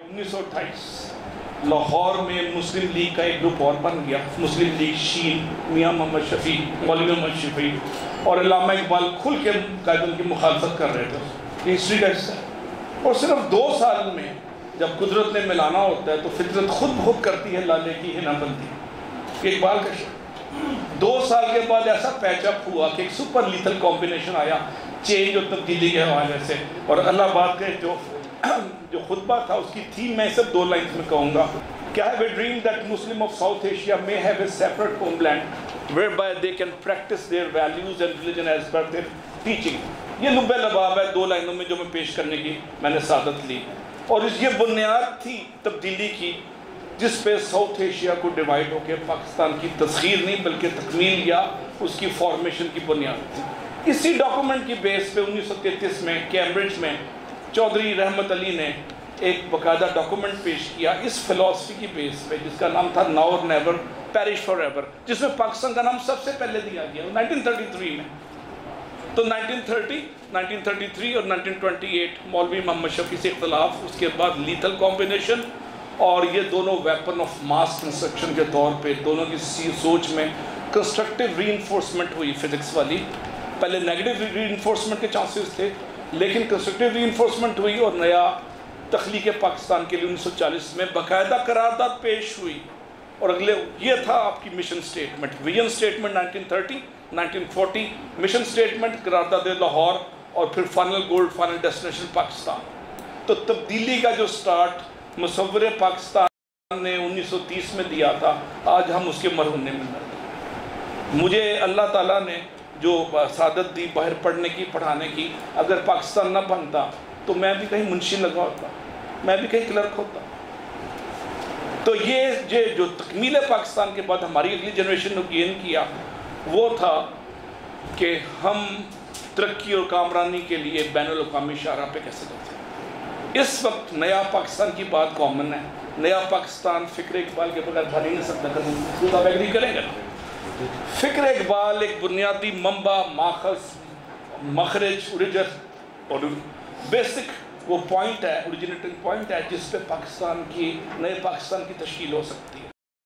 انیس سو اٹھائیس لاہور میں مسلم لیگ کا ایک گروپ اور بن گیا، مسلم لیگ شین، میاں محمد شفیع، مولوی محمد شفیع اور علامہ اقبال کھل کے قائد ان کی مخالفت کر رہے تھے۔ ہسٹری کا حصہ اور صرف دو سال میں جب قدرت نے ملانا ہوتا ہے تو فطرت خود بخود کرتی ہے، لالے کی ہنا بنتی۔ کہ اقبال کا شعر دو سال کے بعد ایسا پیچ اپ ہوا کہ ایک سپر لیتھل کمبینیشن آیا چینج اور تبدیلی کے حوالے سے۔ اور اللہ آباد کے جو جو خطبہ تھا، اس کی تھیم میں صرف دو لائنز میں کہوں گا۔ کہ I have a dream that Muslim of South Asia may have a separate homeland whereby they can practice their values and religion as per their teaching? یہ لب لباب ہے دو لائنوں میں جو میں پیش کرنے کی میں نے سعادت لی۔ اور اس یہ بنیاد تھی، تبدیلی کی، جس پہ ساؤتھ ایشیا کو ڈیوائیڈ ہو کے پاکستان کی تسخیر نہیں، بلکہ تکمیل یا اس کی فارمیشن کی بنیاد تھی۔ اسی ڈاکومنٹ کی بیس پہ انیس سو تینتیس میں کیمبرج میں چودھری رحمت علی نے ایک باقاعدہ ڈاکومنٹ پیش کیا اس فلاسفی کی بیس پہ، جس کا نام تھا now or never perish forever جس میں پاکستان کا نام سب سے پہلے دیا گیا نائنٹین تھرٹی تھری میں۔ تو nineteen thirty nineteen thirty three اور نائنٹین ٹوئنٹی ایٹ مولوی محمد شفیع سے اختلاف، اس کے بعد لیتھل کمبینیشن اور یہ دونوں ویپن آف ماس کنسٹرکشن کے طور پہ دونوں کی سوچ میں کنسٹرکٹیو ری انفورسمنٹ ہوئی فزکس والی۔ پہلے نیگیٹو ری انفورسمنٹ کے چانسز تھے۔ لیکن کنسٹرکٹیو ری انفورسمنٹ ہوئی اور نیا تخلیق پاکستان کے لیے انیس سو چالیس میں باقاعدہ قرارداد پیش ہوئی اور اگلے یہ تھا آپ کی mission statement vision statement nineteen thirty nineteen forty mission statement قرارداد لاہور اور پھر final goal final destination Pakistan. تو تبدیلی کا جو سٹارٹ مصور پاکستان نے انیس سو تیس میں دیا تھا، آج ہم اس کے مرہونے میں مل مجھے اللہ تعالیٰ نے جو سعادت دی باہر پڑھنے کی، پڑھانے کی، اگر پاکستان نہ بنتا تو میں بھی کہیں منشی لگا ہوتا، میں بھی کہیں کلرک ہوتا۔ تو یہ جو تکمیل پاکستان کے بعد ہماری اگلی جنریشن نے گین کیا، وہ تھا کہ ہم ترقی اور کامرانی کے لیے بین الاقوامی شعرہ پہ کیسے جاتے ہیں اس وقت نیا پاکستان کی بات کامن ہے۔ نیا پاکستان فکر اقبال کے بغیر بھر ہی نہیں سکتا کریں گے؟ فکر اقبال ایک بنیادی منبع، ماخذ، مخرج اوریجر اور بیسک وہ پوائنٹ ہے اوریجنیٹنگ پوائنٹ ہے، جس پہ پاکستان کی، نئے پاکستان کی تشکیل ہو سکتی ہے۔